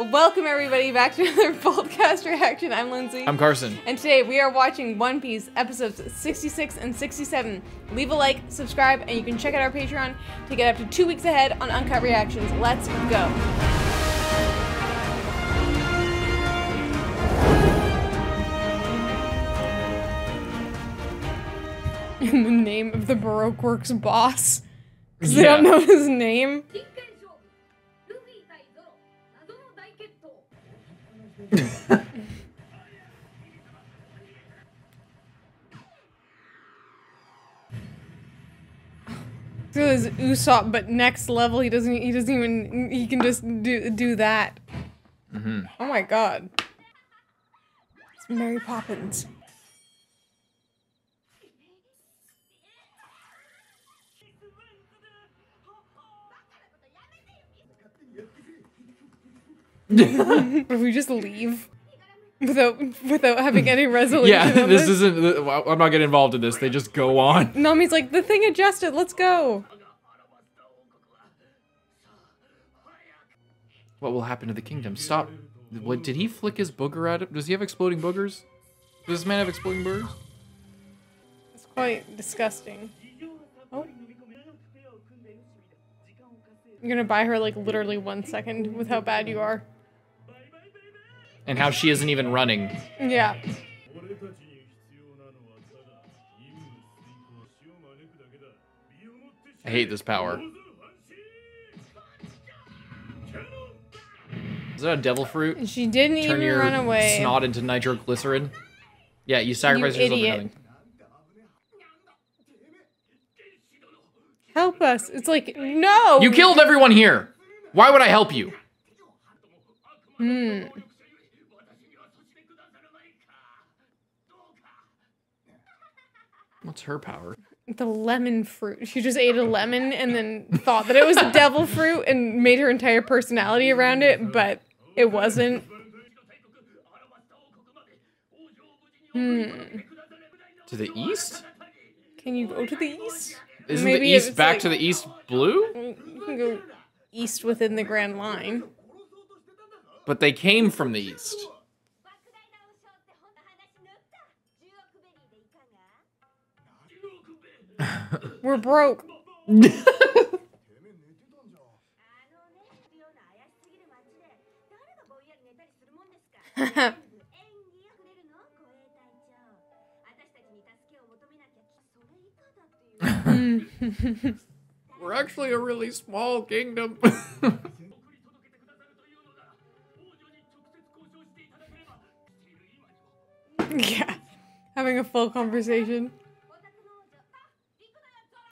Welcome everybody back to another BOLDcast reaction. I'm Lindsay. I'm Carson. and today we are watching One Piece episodes 66 and 67. Leave a like, subscribe, and you can check out our Patreon to get up to two weeks ahead on uncut reactions. Let's go. In the name of the Baroque Works boss. Because they don't know his name. So is Usopp, but next level. He doesn't. He doesn't even. He can just do do that. Mm-hmm. Oh my god. It's Mary Poppins. If we just leave without without having any resolution. Yeah, on this isn't. I'm not getting involved in this. They just go on. Nami's like the thing adjusted. Let's go. What will happen to the kingdom? Stop. What did he flick his booger at him? Does he have exploding boogers? Does this man have exploding boogers? It's quite disgusting. Oh. You're gonna buy her like literally one second with how bad you are and how she isn't even running. Yeah. I hate this power. Is that a devil fruit? She didn't Turn even your run away. Snot into nitroglycerin. Yeah, you sacrifice you yourself idiot. for nothing. Help us. It's like, no! You killed everyone here! Why would I help you? Hmm. What's her power? The lemon fruit. She just ate a lemon and then thought that it was a devil fruit and made her entire personality around it, but it wasn't. Hmm. To the east? Can you go to the east? Isn't Maybe the east back like- to the east blue? You can go east within the Grand Line. But they came from the east. We're broke. We're actually a really small kingdom. yeah, having a full conversation.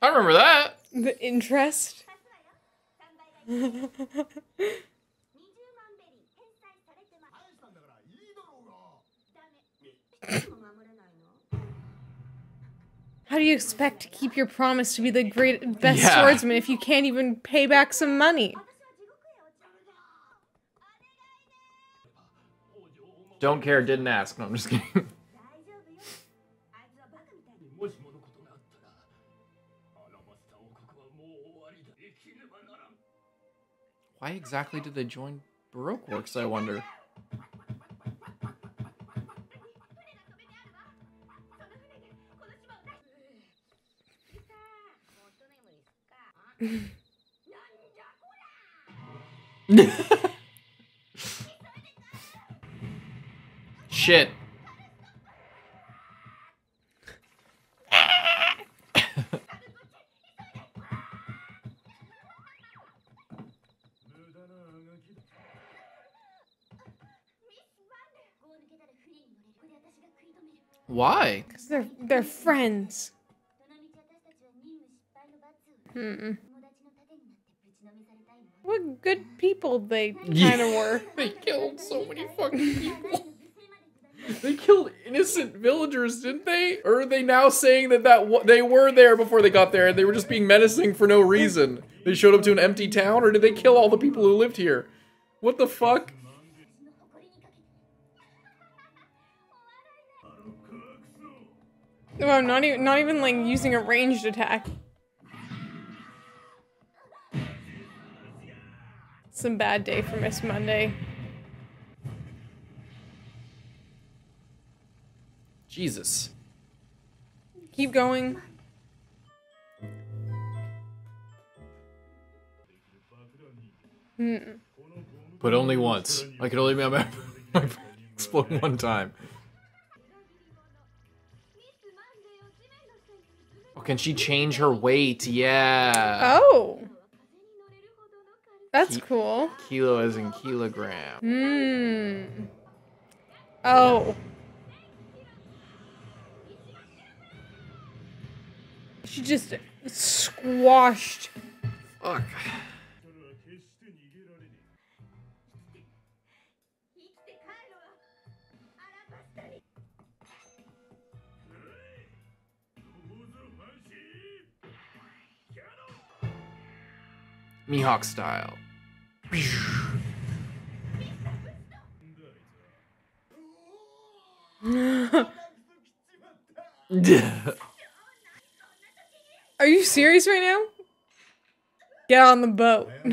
I remember that. The interest. How do you expect to keep your promise to be the great best yeah. swordsman if you can't even pay back some money? Don't care, didn't ask. No, I'm just kidding. Why exactly did they join Baroque Works, I wonder? そ Why? Because they're they're friends. Hmm. What good people they kind of were. they killed so many fucking people. they killed innocent villagers, didn't they? Or are they now saying that that they were there before they got there and they were just being menacing for no reason? They showed up to an empty town, or did they kill all the people who lived here? What the fuck? Well, not even not even like using a ranged attack. Some bad day for Miss Monday. Jesus. Keep going. But only once. I can only remember my explode one time. Can she change her weight? Yeah. Oh, that's Keep- cool. Kilo is in kilogram. Hmm. Oh. She just squashed. Fuck. Mihawk style. Are you serious right now? Get on the boat.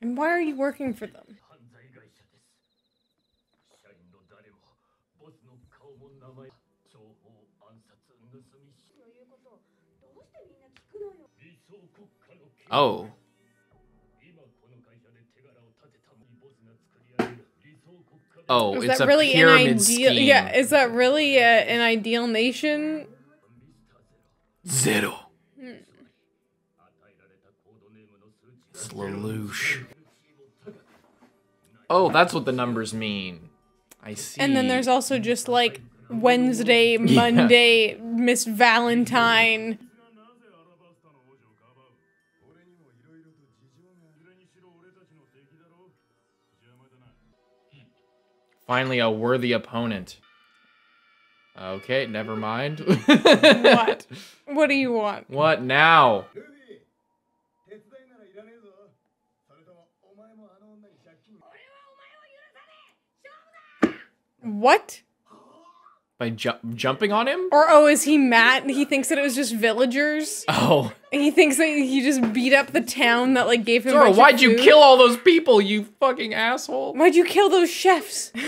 and why are you working for them? Oh. Oh, is it's that a really pyramid an ideal? Scheme. Yeah, is that really uh, an ideal nation? Zero. Mm. Slaloosh. Oh, that's what the numbers mean. I see. And then there's also just like Wednesday, Monday. Miss Valentine. Finally, a worthy opponent. Okay, never mind. what? What do you want? What now? What? By ju- jumping on him? Or oh, is he mad? He thinks that it was just villagers. Oh, He thinks that he just beat up the town that like gave him. a bunch why'd you kill all those people, you fucking asshole? Why'd you kill those chefs?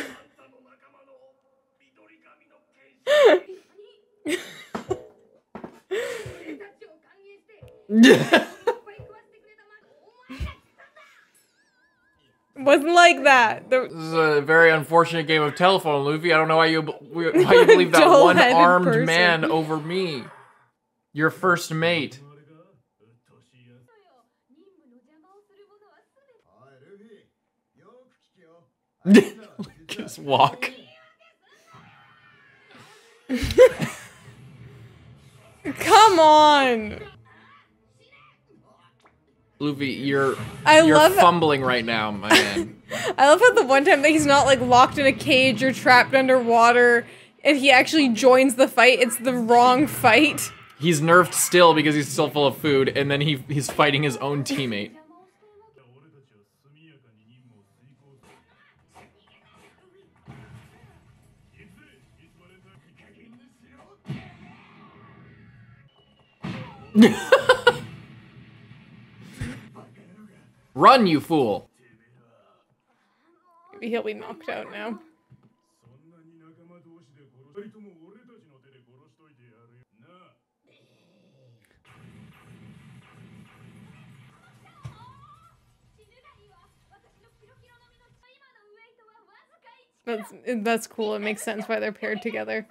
Wasn't like that. The this is a very unfortunate game of telephone, Luffy. I don't know why you why you believe that one armed man over me, your first mate. Just walk. Come on. Luffy, you're I you're love. fumbling right now, my man. I love how the one time that he's not like locked in a cage or trapped underwater, and he actually joins the fight. It's the wrong fight. He's nerfed still because he's still full of food, and then he he's fighting his own teammate. Run, you fool! Maybe he'll be knocked out now. That's that's cool. It makes sense why they're paired together.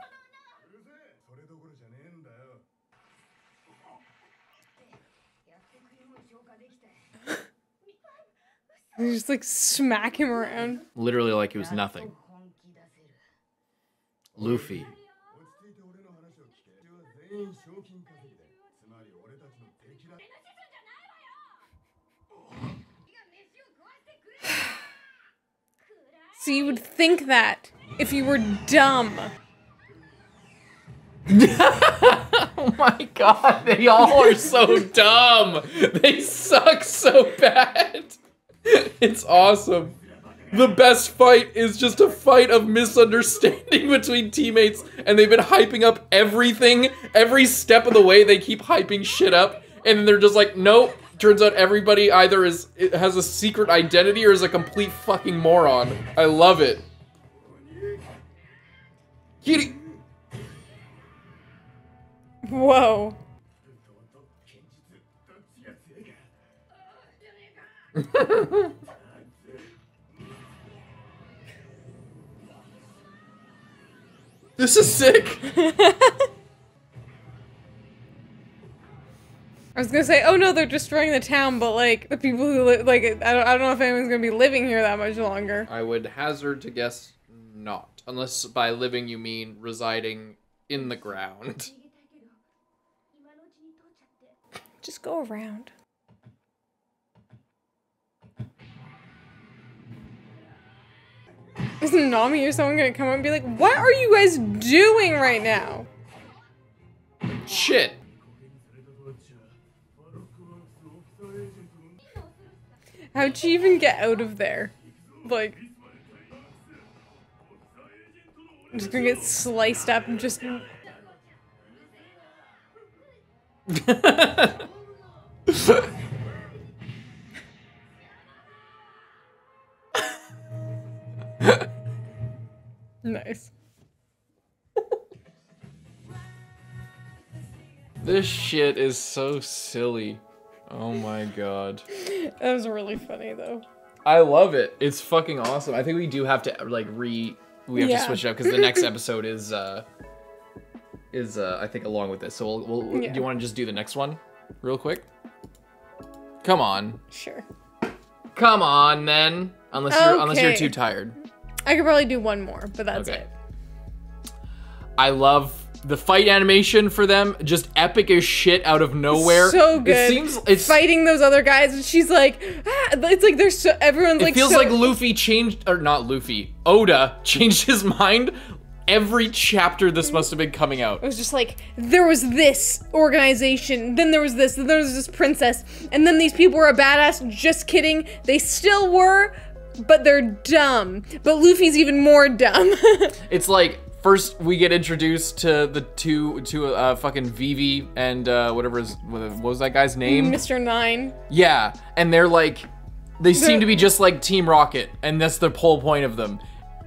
Just like smack him around. Literally like it was nothing. Luffy. so you would think that if you were dumb. oh my god, they all are so dumb. They suck so bad. It's awesome. The best fight is just a fight of misunderstanding between teammates, and they've been hyping up everything. Every step of the way, they keep hyping shit up, and they're just like, nope. Turns out everybody either is has a secret identity or is a complete fucking moron. I love it. Kitty. Whoa. this is sick. I was gonna say, oh no, they're destroying the town, but like the people who live, like I don't, I don't know if anyone's gonna be living here that much longer. I would hazard to guess not, unless by living you mean residing in the ground. Just go around. Is Nami or someone gonna come up and be like, what are you guys doing right now? Shit. How'd she even get out of there? Like, I'm just gonna get sliced up and just. this shit is so silly. Oh my god. That was really funny though. I love it. It's fucking awesome. I think we do have to like re we have Yeah. to switch it up because the next episode is uh is uh I think along with this. So we'll, we'll Yeah. do you want to just do the next one real quick? Come on. Sure. Come on then. Unless you're unless you're too tired. I could probably do one more, but that's Okay. it. I love the fight animation for them, just epic as shit out of nowhere. So good. It seems it's fighting those other guys, and she's like, ah, it's like there's so everyone's it like feels so- like Luffy changed or not Luffy. Oda changed his mind every chapter this must have been coming out. It was just like there was this organization, then there was this, then there was this princess, and then these people were a badass. Just kidding, they still were, but they're dumb. But Luffy's even more dumb. It's like first we get introduced to the two to uh fucking Vivi and uh whatever is what was that guy's name? Mr. Nine. Yeah, and they're like, they seem to be just like Team Rocket, and that's the whole point of them.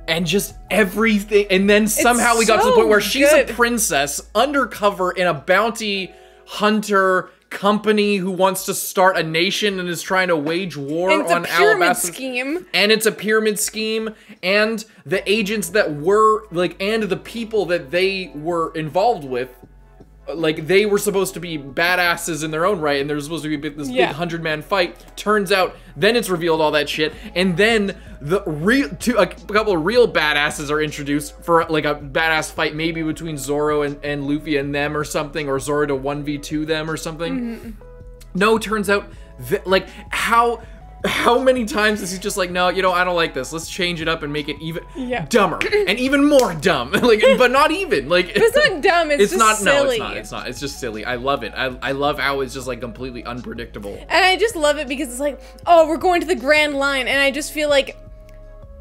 And just everything, and then somehow we got to the point where she's good. a princess undercover in a bounty hunter company who wants to start a nation and is trying to wage war And it's on a pyramid Alabasta. scheme. And it's a pyramid scheme, and the agents that were like, and the people that they were involved with like they were supposed to be badasses in their own right and there was supposed to be this Yeah. big 100 man fight turns out then it's revealed all that shit and then the real two a couple of real badasses are introduced for like a badass fight maybe between Zoro and, and Luffy and them or something or Zoro to 1v2 them or something Mm-hmm. no turns out like how how many times is he just like no you know i don't like this. Let's change it up and make it even Yeah. dumber and even more dumb. Like but not even like It's not dumb. It's, it's just not no it's not it's not it's just silly. I love it. I, I love how it's just like completely unpredictable. And I just love it because it's like, oh, we're going to the Grand Line, and I just feel like,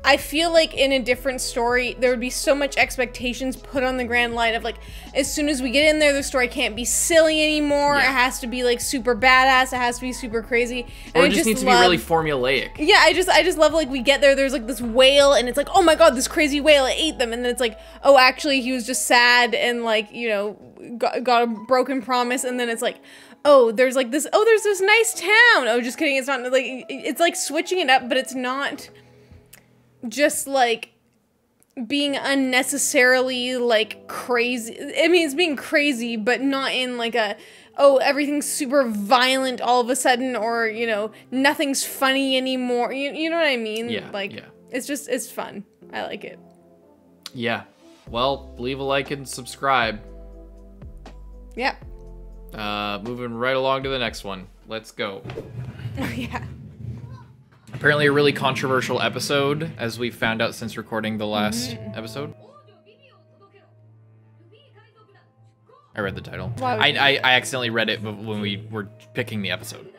I feel like in a different story there would be so much expectations put on the Grand Line of like, as soon as we get in there, the story can't be silly anymore. Yeah. It has to be like super badass. It has to be super crazy. And or I it just, needs to be really formulaic Yeah, I just I just love like we get there. There's like this whale, and it's like, oh my god, this crazy whale it ate them, and then it's like, oh, actually he was just sad and like you know got, got a broken promise, and then it's like, oh, there's like this, oh, there's this nice town. Oh, just kidding. It's not like it's like switching it up, but it's not just like being unnecessarily like crazy. I mean, it's being crazy, but not in like a oh everything's super violent all of a sudden, or you know nothing's funny anymore. You, you know what I mean? Yeah, Like yeah. it's just it's fun. I like it. yeah well leave a like and subscribe Yeah. Uh, moving right along to the next one. Let's go. yeah. Apparently, a really controversial episode, as we found out since recording the last mm-hmm. episode. I read the title. I, I, I accidentally read it when we were picking the episode.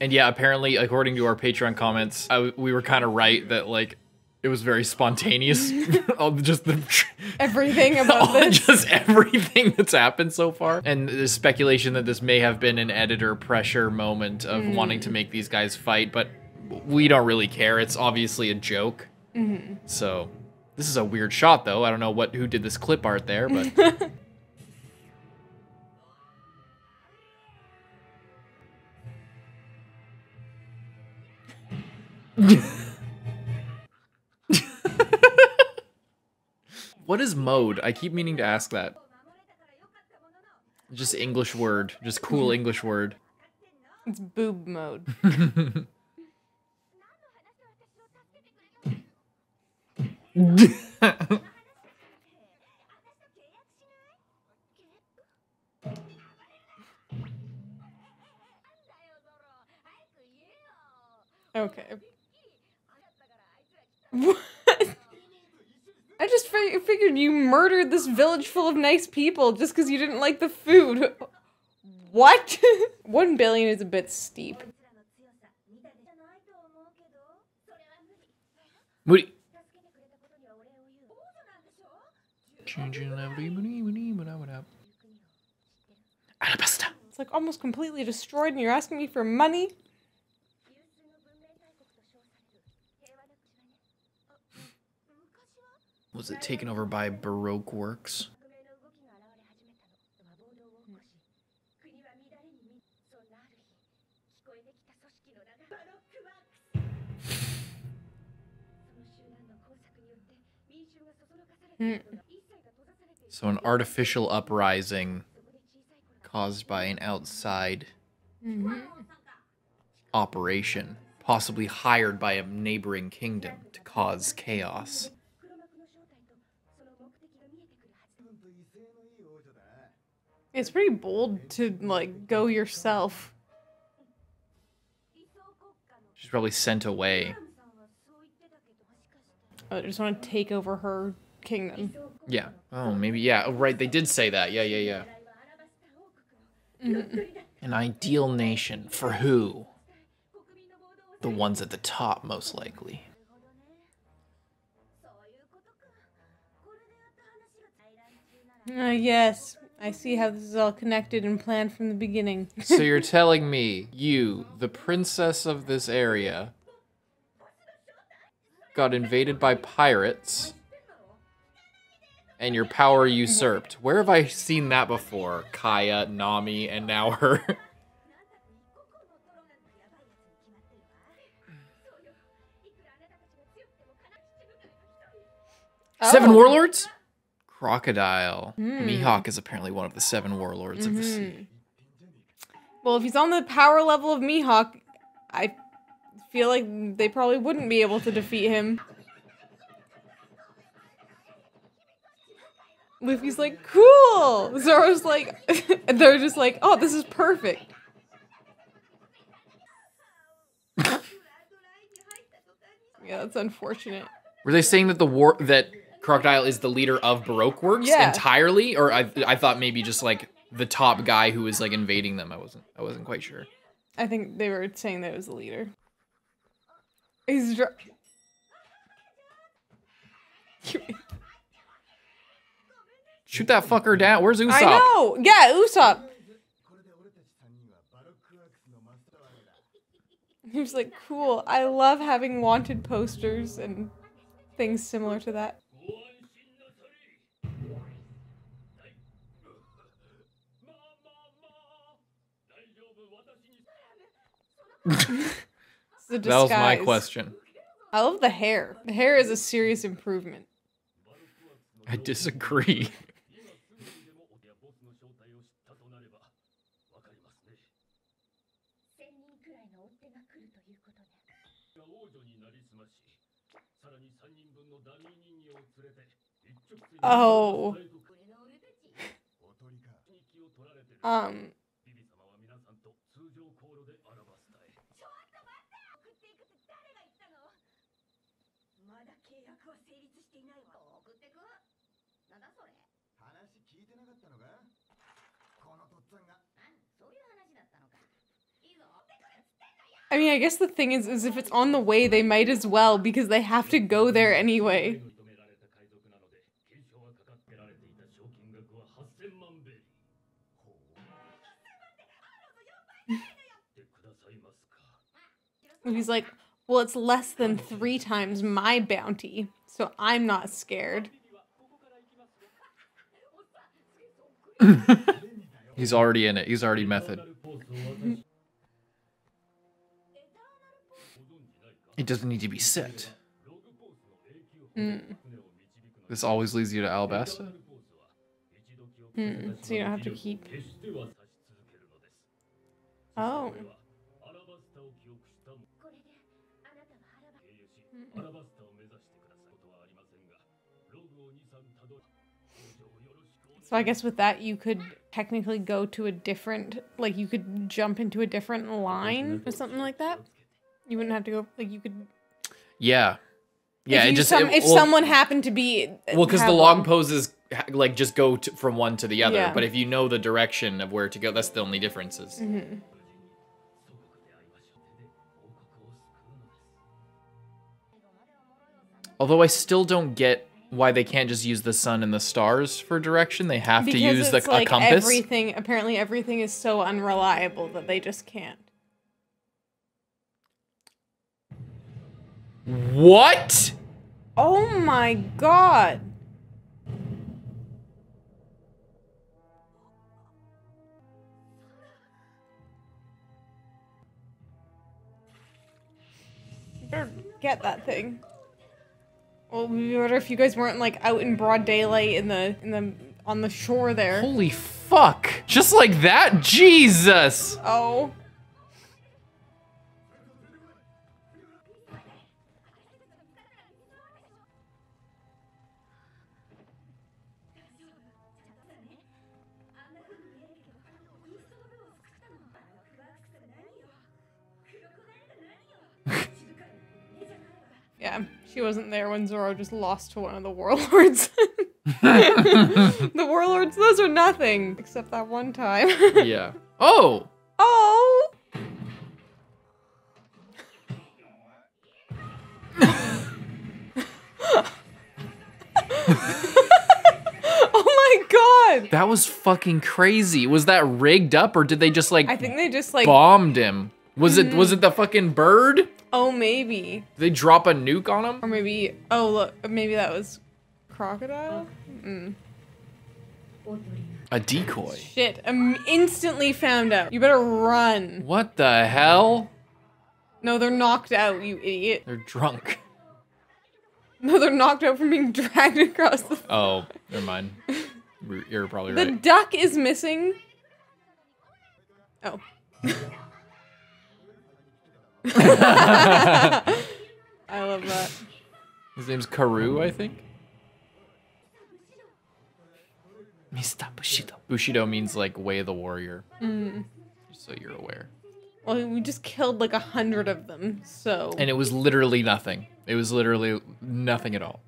And yeah, apparently, according to our Patreon comments, I, we were kind of right that, like, it was very spontaneous. All just the. Everything about this. just everything that's happened so far. And the speculation that this may have been an editor pressure moment of wanting to mm. make these guys fight, but we don't really care. It's obviously a joke. Mm-hmm. So this is a weird shot, though. I don't know what who did this clip art there, but what is mode? I keep meaning to ask that. Just English word, just cool English word. It's boob mode. Okay. What? I just fig- figured you murdered this village full of nice people just because you didn't like the food. What? One billion is a bit steep. こ Alabasta. It's like almost completely destroyed and you're asking me for money? Was it taken over by Baroque works? Mm. So an artificial uprising caused by an outside mm -hmm. operation, possibly hired by a neighboring kingdom to cause chaos. It's pretty bold to like go yourself. She's probably sent away. Oh, I just want to take over her kingdom. Yeah. Oh, maybe. Yeah. Oh, right. They did say that. Yeah, yeah, yeah. Mm -hmm. An ideal nation for who? The ones at the top, most likely. Uh, yes, I see how this is all connected and planned from the beginning. so you're telling me you, the princess of this area, got invaded by pirates, and your power usurped. Mm-hmm. Where have I seen that before? Kaya, Nami, and now her. Seven oh. warlords? Crocodile. Mm. Mihawk is apparently one of the seven warlords mm -hmm. of the mm-hmm. sea. Well, if he's on the power level of Mihawk, I feel like they probably wouldn't be able to defeat him. Luffy's like, cool! Zoro's like, they're just like, oh, this is perfect. Yeah, that's unfortunate. Were they saying that the war that Crocodile is the leader of Baroque works Yeah. entirely, or I I thought maybe just like the top guy who was like invading them? I wasn't I wasn't quite sure. I think they were saying that it was the leader. He's dr- Shoot that fucker down. Where's Usopp? I know. Yeah, Usopp. He was like, cool. I love having wanted posters and things similar to that. that was my question. I love the hair. The hair is a serious improvement. I disagree. Oh. um. I mean, I guess the thing is, is if it's on the way, they might as well because they have to go there anyway. And he's like, Well, it's less than three times my bounty, so I'm not scared. he's already in it, he's already method. it doesn't need to be set. Mm. This always leads you to Alabasta? Mm, so you don't have to keep. Oh. So I guess with that, you could technically go to a different, like you could jump into a different line or something like that. You wouldn't have to go, like you could. Yeah. Yeah. If, just, some, it, if well, someone happened to be. Well, because the long one. poses like just go to, from one to the other. Yeah. But if you know the direction of where to go, that's the only differences. Mm -hmm. Although I still don't get why they can't just use the sun and the stars for direction. They have to because use the, it's a like compass. everything. Apparently, everything is so unreliable that they just can't. What? Oh my god! You better get that thing. Oh, well, it'd be better if you guys weren't like out in broad daylight in the in the on the shore there. Holy fuck! Just like that? Jesus! Oh. She wasn't there when Zoro just lost to one of the warlords. the warlords, those are nothing except that one time. yeah. Oh! oh! oh my god! That was fucking crazy. Was that rigged up or did they just like I think they just like bombed him? Was it was it the fucking bird? oh maybe Did they drop a nuke on him? or maybe oh look maybe that was crocodile. Mm. A decoy. Shit! I'm instantly found out. You better run. What the hell? No, they're knocked out. You idiot. They're drunk. No, they're knocked out from being dragged across the. Oh, never mind. You're- probably The right. duck is missing. Oh. I love that. His name's Karoo, I think. Mr. Bushido. Bushido means like way of the warrior. Mm. Just so you're aware. Well, we just killed like a hundred of them, so. And it was literally nothing. It was literally nothing at all.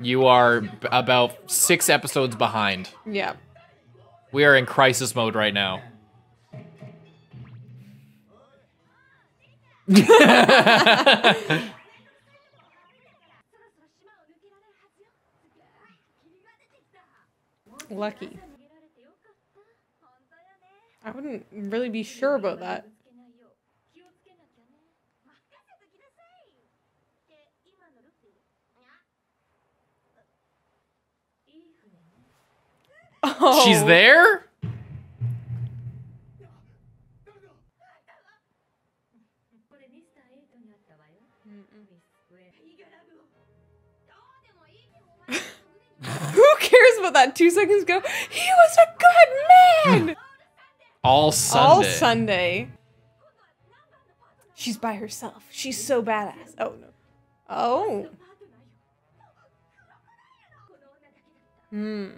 You are b- about six episodes behind. yeah. We are in crisis mode right now. Lucky. I wouldn't really be sure about that. She's there? Who cares about that two seconds ago? He was a good man! All Sunday. All Sunday. She's by herself. She's so badass. Oh, no. Oh. Hmm.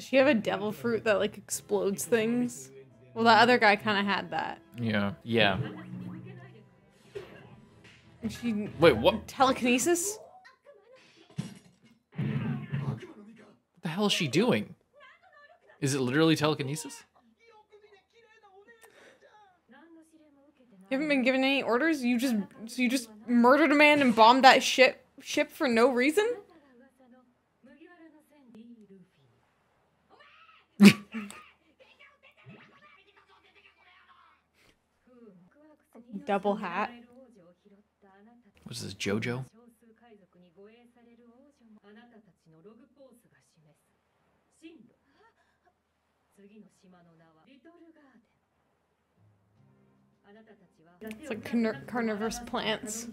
Does she have a devil fruit that like explodes things? Well, that other guy kind of had that. Yeah. Yeah. And she Wait, what? What telekinesis? hell is she doing? Is it literally telekinesis? You haven't been given any orders. You just you just murdered a man and bombed that ship ship for no reason. Double hat. What's this, JoJo? It's like carn carnivorous plants.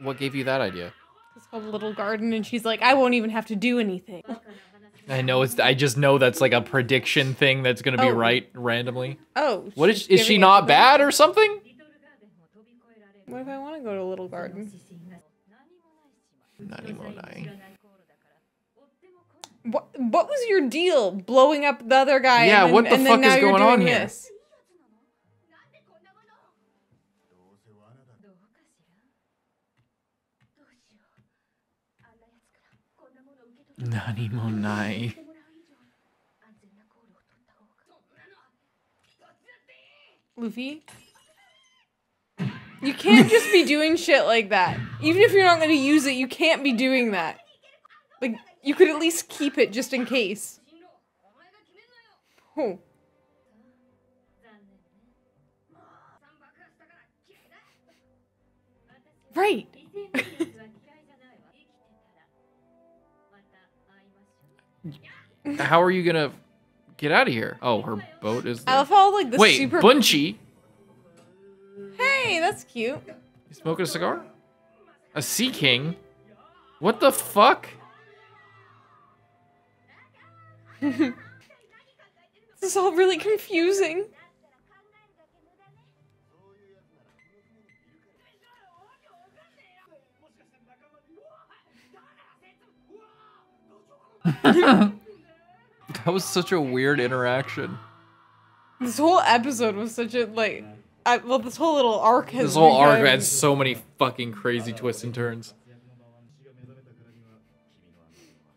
What gave you that idea? It's called Little Garden, and she's like, I won't even have to do anything. I know it's. I just know that's like a prediction thing that's gonna be oh. right randomly. Oh, what is? Is she not bad or something? What if I want to go to Little Garden? Nanimonai. What What was your deal blowing up the other guy? Yeah, then, what the fuck is going on here? This? ちだっていい Luffy? You can't just be doing shit like that. Even if you're not going to use it, you can't be doing that. Like, you could at least keep it just in case. 進路お前が決めんのよ Oh. 残念ねもう三爆破したから嫌いだ私 Right. How are you gonna get out of here? Oh, her boat is. I There. love how, like, the Wait, super. Banchi. hey, that's cute. You smoking a cigar? A Sea King? What the fuck? This is all really confusing. That was such a weird interaction. This whole episode was such a, like. I, well, this whole little arc has. This whole arc had so many fucking crazy twists and turns.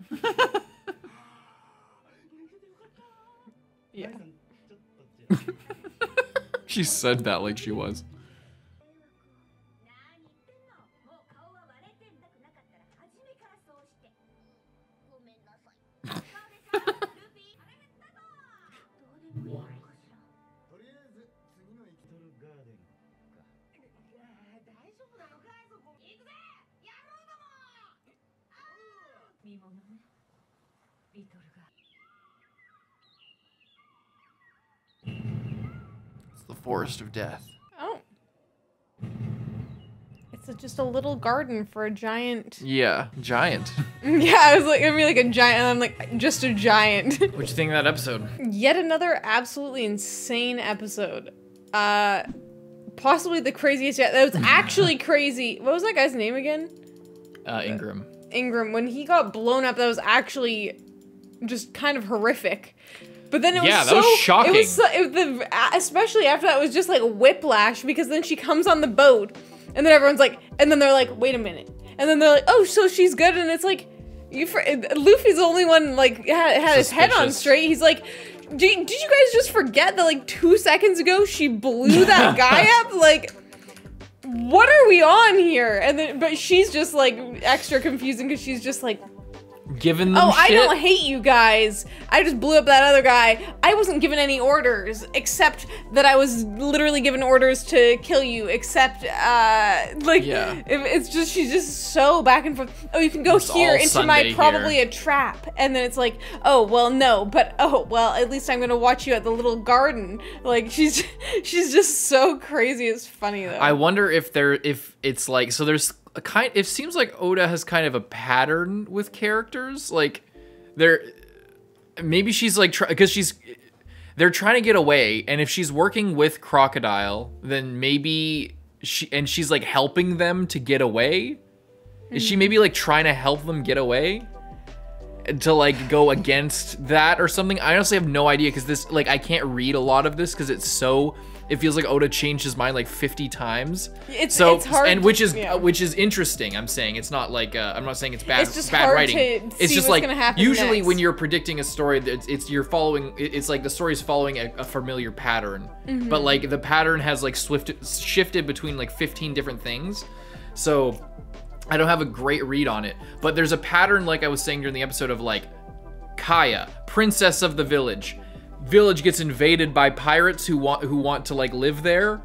Yeah. She said that like she was. The forest of death. Oh. It's a, just a little garden for a giant. Yeah, giant. Yeah, I was like, mean, like a giant, and I'm like, just a giant. What'd you think of that episode? Yet another absolutely insane episode. Uh, possibly the craziest yet. That was actually crazy. What was that guy's name again? Uh, Ingram. Ingram. When he got blown up, that was actually just kind of horrific. But then it was Yeah, that so, was shocking. It was so, it, the, especially after that it was just like whiplash because then she comes on the boat and then everyone's like, and then they're like, wait a minute, and then they're like, oh, so she's good, and it's like, you for Luffy's the only one like had, had his head on straight. He's like, did, did you guys just forget that like two seconds ago she blew that guy up? Like, what are we on here? And then, but she's just like extra confusing because she's just like, giving them Oh, I don't hate you guys. I just blew up that other guy. I wasn't given any orders, except that I was literally given orders to kill you. Except, uh, like, Yeah. if it's just she's just so back and forth. Oh, you can go It's here into Sunday my here. probably a trap, and then it's like, oh well, no, but oh well, at least I'm gonna watch you at the little garden. Like she's she's just so crazy. It's funny though. I wonder if there if it's like so there's a kind it seems like Oda has kind of a pattern with characters like there maybe she's like because she's they're trying to get away and if she's working with crocodile then maybe she and she's like helping them to get away. Is she hmm. maybe like trying to help them get away? To like go against that or something? I honestly have no idea because this like i can't read a lot of this because it's so it feels like oda changed his mind like 50 times It's- so it's hard and which is yeah. which is interesting i'm saying it's not like uh, i'm not saying it's bad It's just bad hard writing to it's just what's like usually next. when you're predicting a story it's, it's you're following it's like the story's following a, a familiar pattern Mm-hmm. but like the pattern has like swift shifted between like 15 different things so I don't have a great read on it, but there's a pattern, like I was saying during the episode, of like Kaya, princess of the village. Village gets invaded by pirates who want who want to like live there,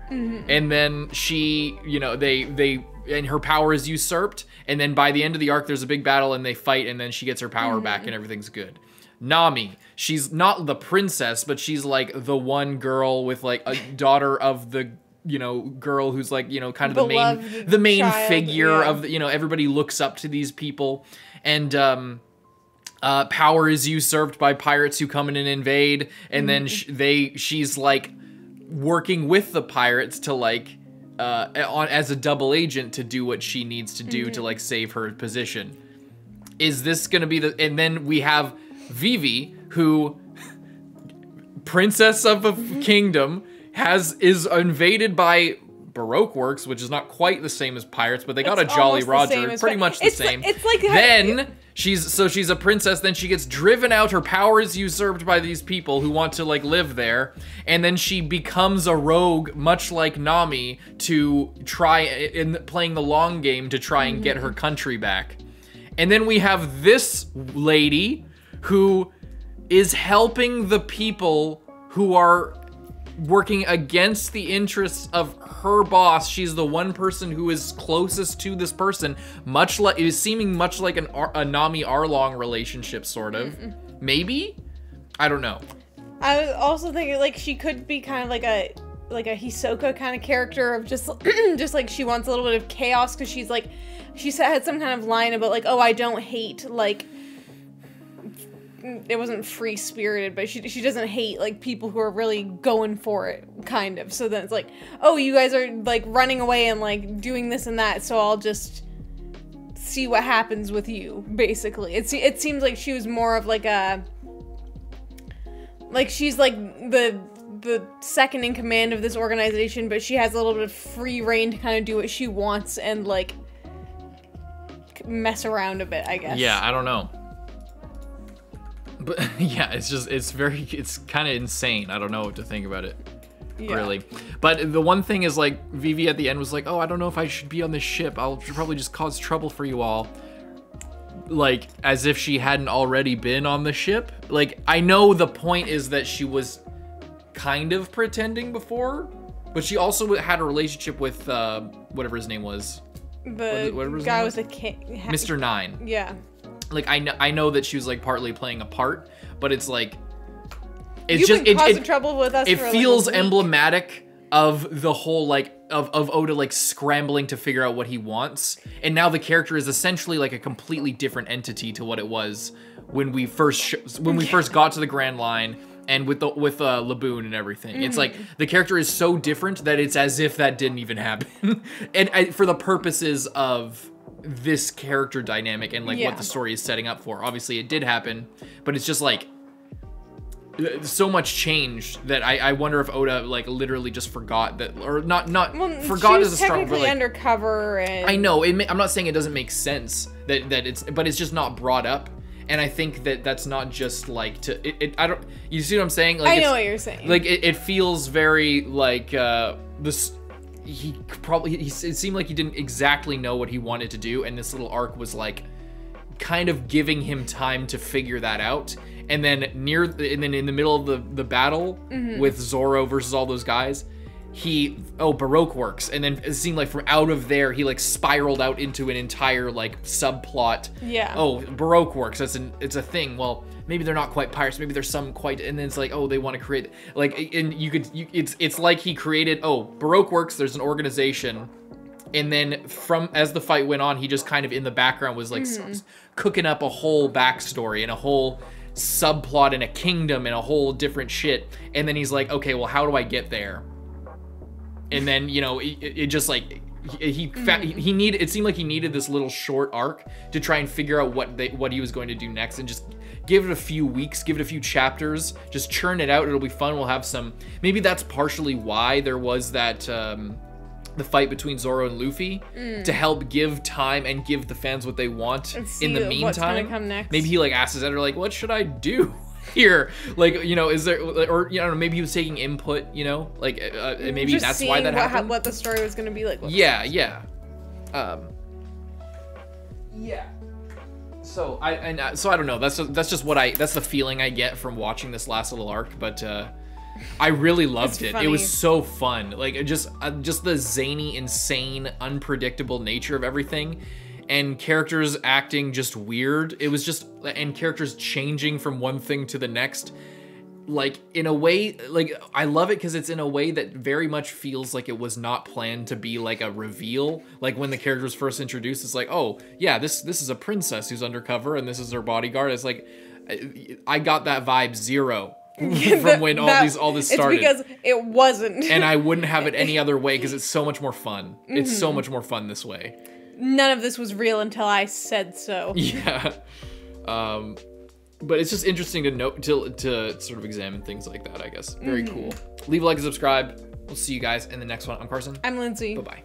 and then she, you know, they they and her power is usurped, and then by the end of the arc, there's a big battle and they fight, and then she gets her power back and everything's good. Nami, she's not the princess, but she's like the one girl with like a daughter of the you know girl who's like you know kind of the main the main child, figure yeah. of the, you know everybody looks up to these people. And um uh, power is usurped by pirates who come in and invade, and then sh- they she's like working with the pirates to like uh, on as a double agent to do what she needs to do to like save her position. Is this gonna be the? And then we have Vivi, who princess of a kingdom has is invaded by Baroque works, which is not quite the same as pirates, but they got It's a Jolly almost the same Roger, pretty much the it's like- same. it's like- then she's so she's a princess. Then she gets driven out. Her power is usurped by these people who want to like live there, and then she becomes a rogue, much like Nami, to try in playing the long game to try and get her mm-hmm. country back. And then we have this lady who is helping the people who are working against the interests of her boss. She's the one person who is closest to this person, much like it is seeming much like an Ar- a Nami Arlong relationship, sort of. Maybe, I don't know. I was also thinking like she could be kind of like a like a Hisoka kind of character of just just like she wants a little bit of chaos because she's like she said had some kind of line about like oh I don't hate like it wasn't free spirited but she she doesn't hate like people who are really going for it kind of. So then it's like oh you guys are like running away and like doing this and that so I'll just see what happens with you basically. It, it seems like she was more of like a like she's like the the second in command of this organization but she has a little bit of free reign to kind of do what she wants and like mess around a bit i guess. Yeah, I don't know. But yeah, it's just it's very it's kind of insane. I don't know what to think about it. Yeah. Really. But the one thing is like Vivi at the end was like, "Oh, I don't know if I should be on this ship. I'll probably just cause trouble for you all." Like as if she hadn't already been on the ship. Like I know the point is that she was kind of pretending before, but she also had a relationship with uh whatever his name was, the what was his guy with the king Mr. 9 yeah like I know I know that she was like partly playing a part, but it's like it's you've just been it, causing it, trouble with us it like, feels week. emblematic of the whole like of, of Oda like scrambling to figure out what he wants. And now the character is essentially like a completely different entity to what it was when we first sh- when we first got to the Grand Line and with the with uh Laboon and everything. It's like the character is so different that it's as if that didn't even happen. and I, for the purposes of this character dynamic and like Yeah. what the story is setting up for. Obviously it did happen, but it's just like so much changed that I, I wonder if Oda like literally just forgot that or not not well, forgot is a strong technically like undercover and I know it I'm not saying it doesn't make sense that that it's but it's just not brought up and I think that that's not just like to it, it I don't you see what I'm saying like i know what you're saying like it, it feels very like uh this he probably he, it seemed like he didn't exactly know what he wanted to do and this little arc was like kind of giving him time to figure that out. And then near, and then in the middle of the the battle mm-hmm. with Zoro versus all those guys, he oh Baroque works, and then it seemed like from out of there he like spiraled out into an entire like subplot. Yeah. Oh, Baroque works. That's an it's a thing. Well, maybe they're not quite pirates. Maybe there's some quite, and then it's like oh they want to create like and you could you, it's it's like he created oh Baroque works. There's an organization and then from as the fight went on he just kind of in the background was like s- hmm. cooking up a whole backstory and a whole subplot and a kingdom and a whole different shit and then he's like okay well how do i get there and then you know it, it just like he he, fa- he needed it seemed like he needed this little short arc to try and figure out what they what he was going to do next and just give it a few weeks give it a few chapters just churn it out. It'll be fun. We'll have some maybe that's partially why there was that um the fight between Zoro and Luffy to help give time and give the fans what they want in the see what's gonna meantime. come next. Maybe he like asks his editor like, "What should I do here?" Like, you know, is there or you know, maybe he was taking input, you know, like uh, uh, maybe Just that's why that what, ha- happened. what the story was gonna be like. Yeah, yeah. Um. Yeah. So I and uh, so I don't know. That's that's just what I that's the feeling I get from watching this last little arc. But uh, I really loved It's it. It was so fun. Like just uh, just the zany, insane, unpredictable nature of everything. And characters acting just weird. It was just, and characters changing from one thing to the next like in a way like i love it because it's in a way that very much feels like it was not planned to be like a reveal like when the character was first introduced it's like oh yeah this this is a princess who's undercover and this is her bodyguard it's like I- i got that vibe zero from when all That- these all this started It's because it wasn't. and i wouldn't have it any other way because it's so much more fun it's Mm-hmm. so much more fun this way None of this was real until I said so. yeah. Um but it's just interesting to note to to sort of examine things like that i guess. Very cool. Leave a like and subscribe. We'll see you guys in the next one. I'm carson. I'm Lindsay. bye-bye